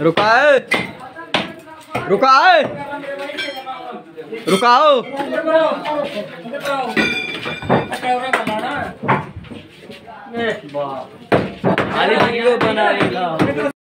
रुका है रुका है रुकाओ। खाली वीडियो बना